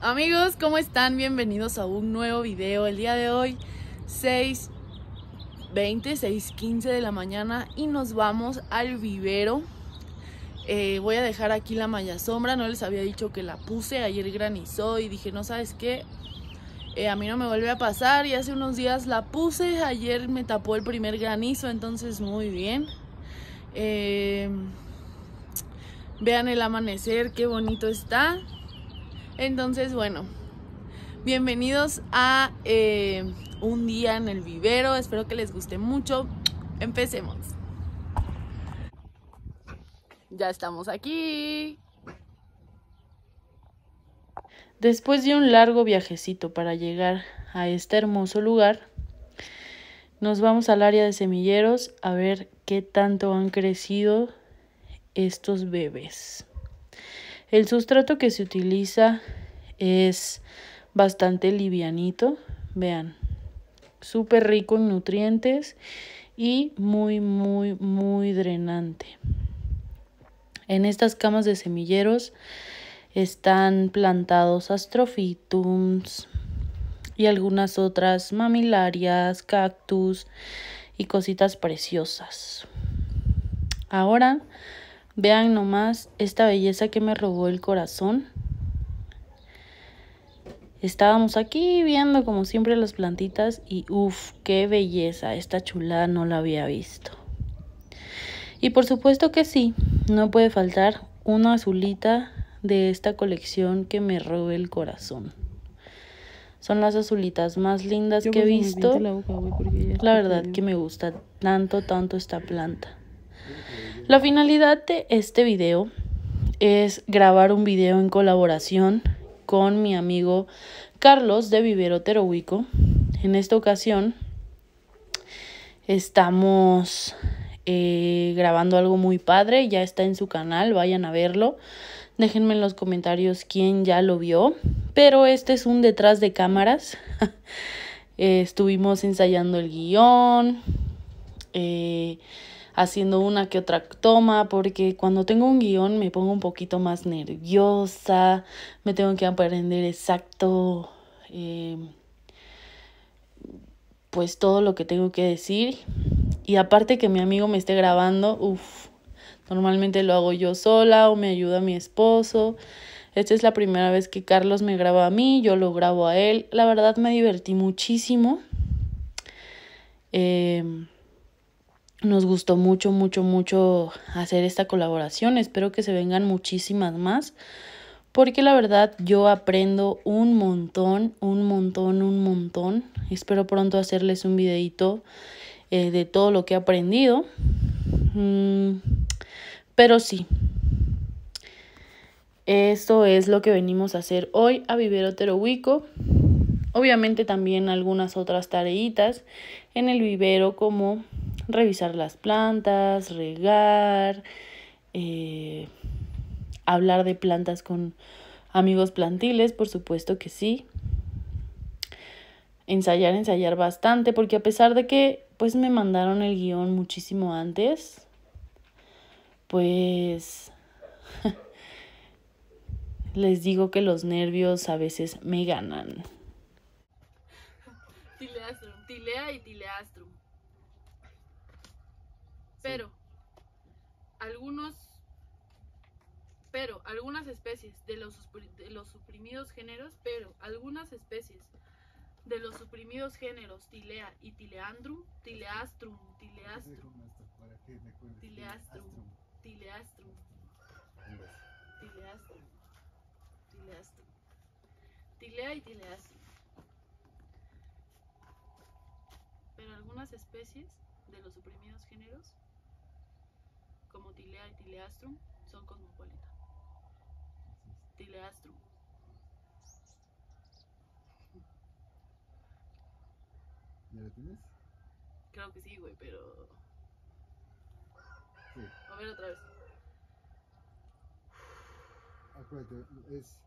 Amigos, ¿cómo están? Bienvenidos a un nuevo video. El día de hoy, 6.20, 6.15 de la mañana y nos vamos al vivero. Eh, voy a dejar aquí la malla sombra, no les había dicho que la puse, ayer granizó y dije, no sabes qué, eh, a mí no me vuelve a pasar y hace unos días la puse, ayer me tapó el primer granizo, entonces muy bien. Eh, vean el amanecer, qué bonito está. Entonces, bueno, bienvenidos a eh, un día en el vivero. Espero que les guste mucho. Empecemos. Ya estamos aquí. Después de un largo viajecito para llegar a este hermoso lugar, nos vamos al área de semilleros a ver qué tanto han crecido estos bebés. El sustrato que se utiliza es bastante livianito, vean, súper rico en nutrientes y muy, muy, muy drenante. En estas camas de semilleros están plantados astrofitums y algunas otras mamilarias, cactus y cositas preciosas. Ahora Vean nomás esta belleza que me robó el corazón. Estábamos aquí viendo como siempre las plantitas y uff, qué belleza, esta chulada no la había visto. Y por supuesto que sí, no puede faltar una azulita de esta colección que me robó el corazón. Son las azulitas más lindas que he visto. la verdad que me gusta tanto, tanto esta planta. La finalidad de este video es grabar un video en colaboración con mi amigo Carlos de Vivero Terohuico. En esta ocasión estamos eh, grabando algo muy padre, ya está en su canal, vayan a verlo. Déjenme en los comentarios quién ya lo vio, pero este es un detrás de cámaras. Eh, estuvimos ensayando el guion. Eh, haciendo una que otra toma, porque cuando tengo un guion me pongo un poquito más nerviosa, me tengo que aprender exacto, eh, pues todo lo que tengo que decir. Y aparte que mi amigo me esté grabando, uff, normalmente lo hago yo sola o me ayuda mi esposo. Esta es la primera vez que Carlos me graba a mí, yo lo grabo a él. La verdad me divertí muchísimo. Eh, nos gustó mucho, mucho, mucho hacer esta colaboración. Espero que se vengan muchísimas más. Porque la verdad yo aprendo un montón, un montón, un montón. Espero pronto hacerles un videito eh, de todo lo que he aprendido. Mm, pero sí. Esto es lo que venimos a hacer hoy a Vivero Terohuico. Obviamente también algunas otras tareitas en el vivero como revisar las plantas, regar, eh, hablar de plantas con amigos plantiles, por supuesto que sí. Ensayar, ensayar bastante, porque a pesar de que pues me mandaron el guion muchísimo antes, pues les digo que los nervios a veces me ganan. Tileastrum, tilea y tileastrum. Pero algunos pero algunas especies de los, de los suprimidos géneros, pero algunas especies de los suprimidos géneros Tilea y Tileandrum, Tileastrum, Tileastrum, Tileastrum, Tileastrum, Tileastrum, Tileastrum, Tilea y Tileastrum. Pero algunas especies de los suprimidos géneros Tilea y Tileastrum son cosmopolitas. Tileastrum. ¿Ya lo tienes? Creo que sí, güey, pero... Sí. A ver otra vez. Acuérdate, es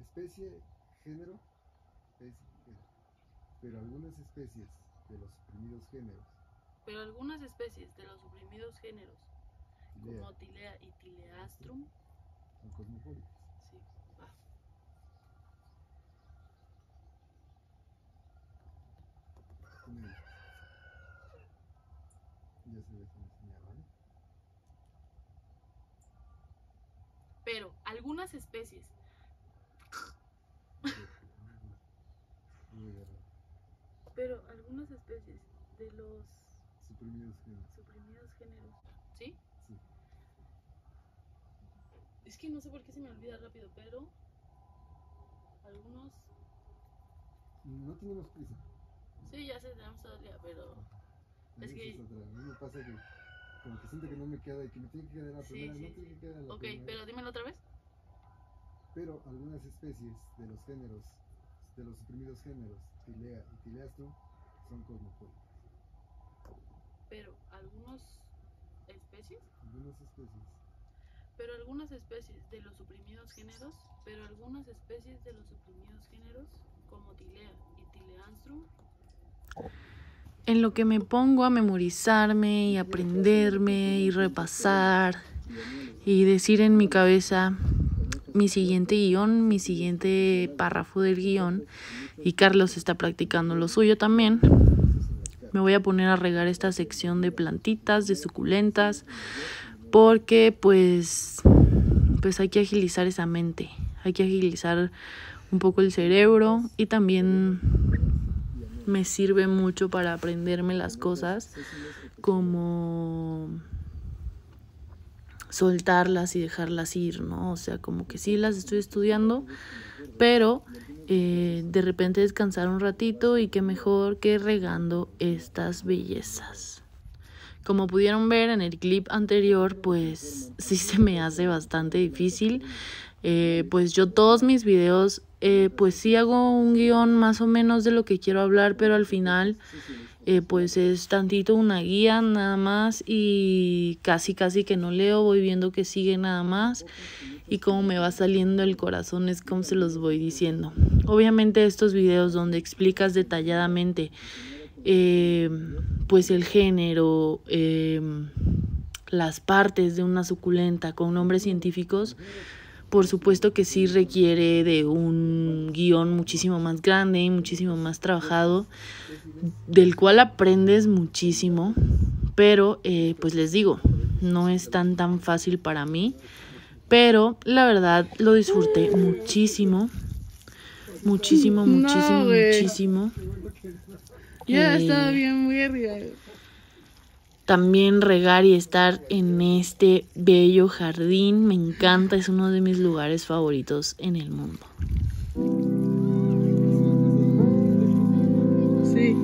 especie, género, especie, género. Pero algunas especies de los suprimidos géneros. Pero algunas especies de los suprimidos géneros como. Tilea y Tileastrum. Son cosmopolitas. Sí, va. Ya se les enseñaba, ¿eh? Pero algunas especies. Pero algunas especies de los suprimidos géneros. Suprimidos géneros Es que no sé por qué se me olvida rápido, pero algunos, No tenemos prisa. sí, ya sé, tenemos todo el día, pero Es que- otra. A mí me pasa que como que siento que no me queda y que me tiene que quedar en la Sí, primera, sí, no tiene que quedar en la Ok, primera. pero dímelo otra vez. Pero algunas especies de los géneros, de los suprimidos géneros, Tilea y Tileastrum, son cosmopolitas. Pero algunas especies, Algunas especies. Pero algunas especies de los suprimidos géneros, pero algunas especies de los suprimidos géneros, como Tilea y Tileanstrum. En lo que me pongo a memorizarme y aprenderme y repasar y decir en mi cabeza mi siguiente guion, mi siguiente párrafo del guion, y Carlos está practicando lo suyo también. Me voy a poner a regar esta sección de plantitas, de suculentas, porque pues pues hay que agilizar esa mente, hay que agilizar un poco el cerebro y también me sirve mucho para aprenderme las cosas como soltarlas y dejarlas ir, ¿no? O sea, como que sí las estoy estudiando, pero eh, de repente descansar un ratito y qué mejor que regando estas bellezas. Como pudieron ver en el clip anterior, pues sí se me hace bastante difícil. Eh, pues yo todos mis videos, eh, pues sí hago un guion más o menos de lo que quiero hablar, pero al final eh, pues es tantito una guía nada más y casi casi que no leo, voy viendo que sigue nada más y cómo me va saliendo el corazón es como se los voy diciendo. Obviamente estos videos donde explicas detalladamente eh, pues el género, eh, las partes de una suculenta con nombres científicos, por supuesto que sí requiere de un guion muchísimo más grande y muchísimo más trabajado, del cual aprendes muchísimo, pero eh, pues les digo, no es tan tan fácil para mí, pero la verdad lo disfruté muchísimo, muchísimo, No, muchísimo, muchísimo. Ya Eh, estaba bien verga. también regar y estar en este bello jardín me encanta, es uno de mis lugares favoritos en el mundo. Sí.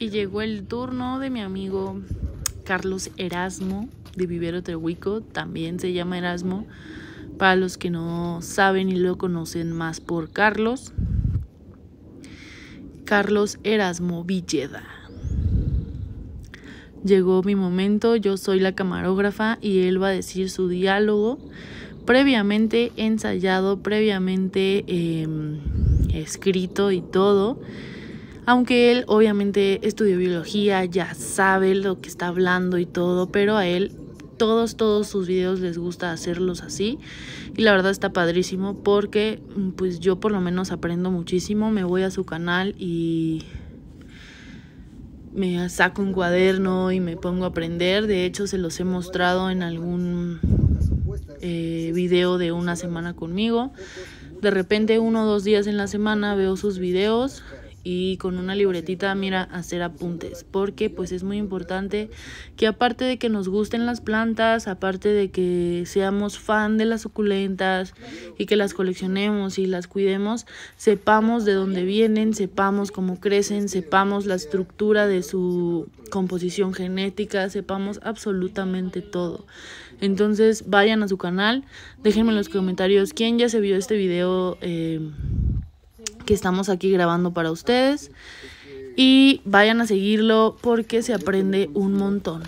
Y llegó el turno de mi amigo Carlos Erasmo de Vivero Tehuico, también se llama Erasmo, para los que no saben y lo conocen más por Carlos. Carlos Erasmo Villeda. Llegó mi momento, yo soy la camarógrafa y él va a decir su diálogo previamente ensayado, previamente eh, escrito y todo. Aunque él obviamente estudió biología, ya sabe lo que está hablando y todo, pero a él todos, todos sus videos les gusta hacerlos así. Y la verdad está padrísimo porque pues yo por lo menos aprendo muchísimo. Me voy a su canal y me saco un cuaderno y me pongo a aprender. De hecho se los he mostrado en algún eh, video de una semana conmigo. De repente uno o dos días en la semana veo sus videos y con una libretita mira hacer apuntes porque pues es muy importante que aparte de que nos gusten las plantas aparte de que seamos fan de las suculentas y que las coleccionemos y las cuidemos sepamos de dónde vienen sepamos cómo crecen sepamos la estructura de su composición genética sepamos absolutamente todo. Entonces vayan a su canal déjenme en los comentarios quién ya se vio este video eh, que estamos aquí grabando para ustedes. Y vayan a seguirlo porque se aprende un montón.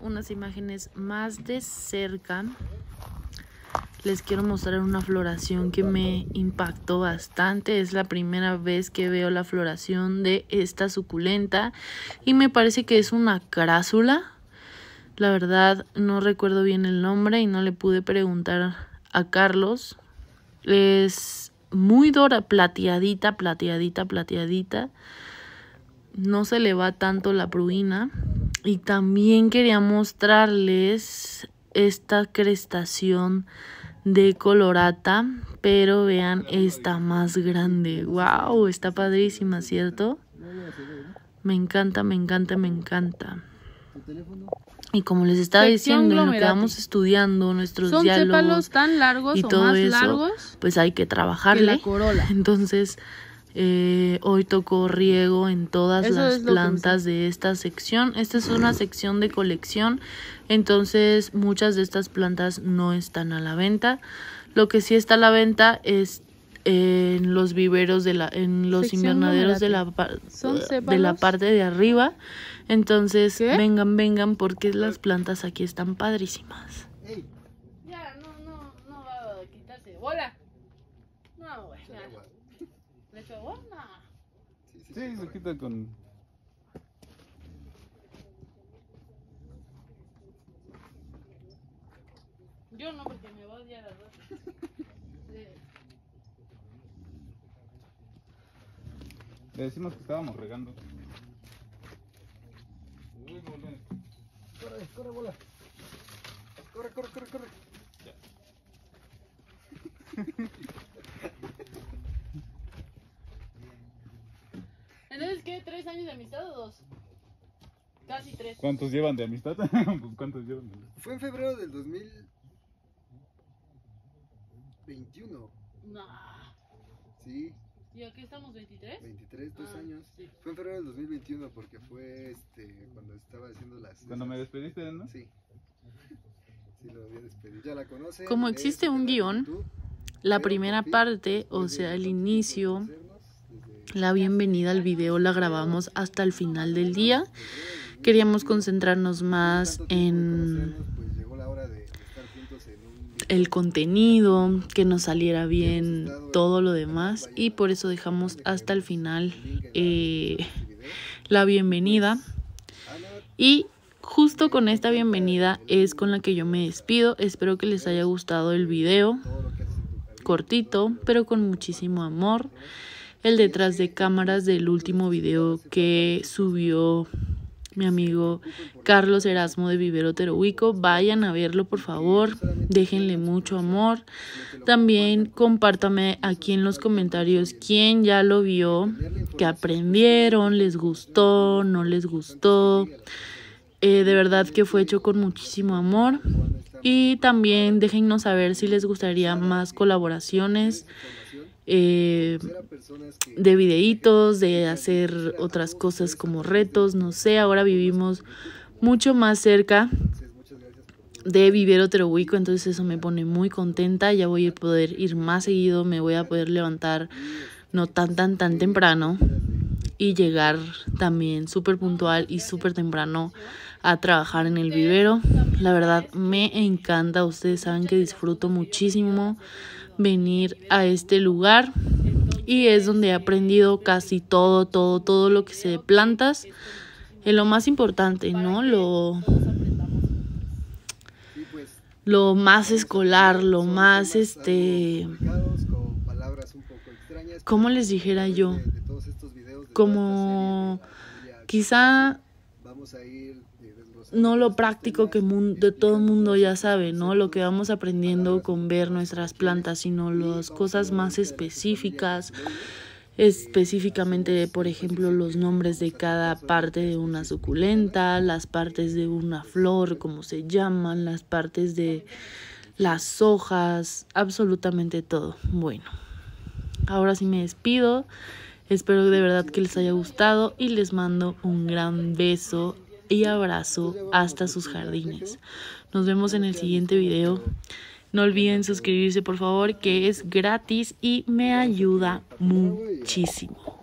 Unas imágenes más de cerca. Les quiero mostrar una floración que me impactó bastante. Es la primera vez que veo la floración de esta suculenta. Y me parece que es una crásula. La verdad no recuerdo bien el nombre y no le pude preguntar a Carlos. Es muy dora, plateadita, plateadita, plateadita. No se le va tanto la pruina. Y también quería mostrarles esta crestación de colorata, pero vean esta más grande. Wow, está padrísima, ¿cierto? Me encanta, me encanta, me encanta. Y como les estaba diciendo, en lo que vamos estudiando nuestros Son diálogos tan largos y o todo más eso, largos pues hay que que trabajarle. la corola. Entonces, eh, hoy tocó riego en todas Eso las plantas de esta sección. Esta es una sección de colección, entonces muchas de estas plantas no están a la venta. Lo que sí está a la venta es en los viveros de la, en los Sección invernaderos de la, numerati. par- ¿Son de la parte de arriba. Entonces, ¿Qué? vengan, vengan, porque las plantas aquí están padrísimas. ¡Ey! Ya, no, no, no va a quitarse. ¡Hola! No, güey. Echa agua. ¿Le echo agua? No. Sí, se quita con. Yo no, porque me va a odiar rato. Sí. Le decimos que estábamos regando. Uy. Corre, corre, bola. Corre, corre, corre, corre. Entonces, ¿qué? ¿Tres años de amistad o dos? Casi tres. ¿Cuántos llevan de amistad? pues cuántos llevan de amistad. Fue en febrero del 2021. No. Sí, ¿Y aquí estamos 23? 23, dos Ah, años. sí. Fue en febrero del 2021 porque fue este cuando estaba haciendo las. Cuando me despediste, ¿no? Sí. Sí, lo había despedido. Ya la conocen. Como existe un guion, La primera parte, o sea, el inicio, la bienvenida al video la grabamos hasta el final del día. Queríamos concentrarnos más en el contenido, que nos saliera bien todo lo demás y por eso dejamos hasta el final eh, la bienvenida. Y justo con esta bienvenida es con la que yo me despido. Espero que les haya gustado el video, cortito, pero con muchísimo amor. El detrás de cámaras del último video que subió mi amigo Carlos Erasmo de Vivero Terohuico. Vayan a verlo, por favor. Déjenle mucho amor. También compártame aquí en los comentarios quién ya lo vio, qué aprendieron, les gustó, no les gustó. Eh, de verdad que fue hecho con muchísimo amor. Y también déjennos saber si les gustaría más colaboraciones eh, de videitos, de hacer otras cosas como retos, no sé, ahora vivimos mucho más cerca de Vivero Terohuico, entonces eso me pone muy contenta, ya voy a poder ir más seguido, me voy a poder levantar no tan tan tan temprano y llegar también súper puntual y súper temprano a trabajar en el vivero. La verdad me encanta, ustedes saben que disfruto muchísimo venir a este lugar y es donde he aprendido casi todo, todo, todo lo que sé de plantas. Es lo más importante, ¿no? Lo, lo más escolar, lo más este... ¿Cómo les dijera yo? Como quizá no lo práctico que de todo el mundo ya sabe, ¿no? Lo que vamos aprendiendo con ver nuestras plantas, sino las cosas más específicas, específicamente, por ejemplo, los nombres de cada parte de una suculenta, las partes de una flor, cómo se llaman, las partes de las hojas, absolutamente todo. Bueno, ahora sí me despido. Espero de verdad que les haya gustado y les mando un gran beso y abrazo hasta sus jardines. Nos vemos en el siguiente video. No olviden suscribirse por favor que es gratis y me ayuda muchísimo.